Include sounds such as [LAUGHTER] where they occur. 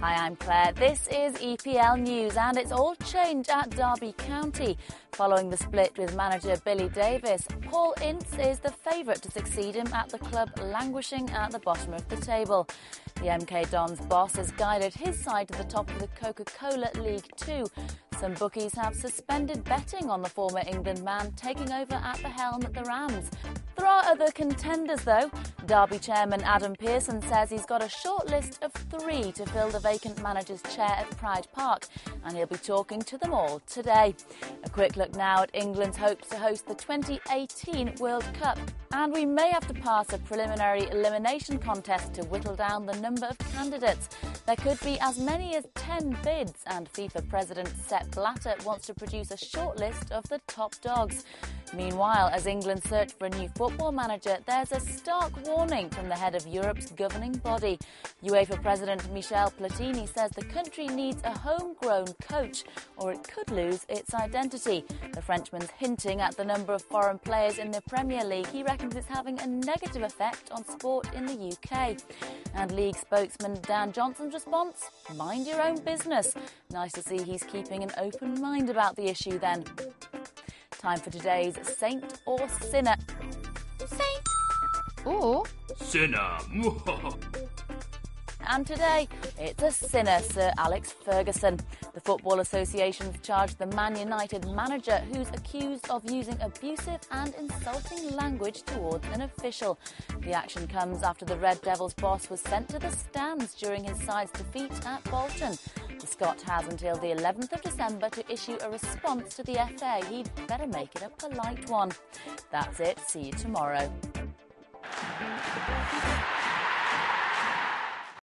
Hi, I'm Claire. This is EPL News, and it's all changed at Derby County. Following the split with manager Billy Davies, Paul Ince is the favourite to succeed him at the club languishing at the bottom of the table. The MK Dons boss has guided his side to the top of the Coca Cola League Two. Some bookies have suspended betting on the former England man taking over at the helm at the Rams. There are other contenders, though. Derby chairman Adam Pearson says he's got a short list of three to fill the vacant manager's chair at Pride Park, and he'll be talking to them all today. A quick look now at England's hopes to host the 2018 World Cup. And we may have to pass a preliminary elimination contest to whittle down the number of candidates. There could be as many as 10 bids, and FIFA President Sepp Blatter wants to produce a shortlist of the top dogs. Meanwhile, as England search for a new football manager, there's a stark warning from the head of Europe's governing body. UEFA President Michel Platini says the country needs a homegrown coach or it could lose its identity. The Frenchman's hinting at the number of foreign players in the Premier League. He reckons it's having a negative effect on sport in the UK. And league spokesman Dan Johnson's response mind your own business. Nice to see he's keeping an open mind about the issue then. Time for today's Saint or Sinner. Saint or Sinner. [LAUGHS] [LAUGHS] And today, it's a sinner, Sir Alex Ferguson. The Football Association's charged the Man United manager who's accused of using abusive and insulting language towards an official. The action comes after the Red Devils boss was sent to the stands during his side's defeat at Bolton. The Scot has until the 11th of December to issue a response to the FA. He'd better make it a polite one. That's it. See you tomorrow.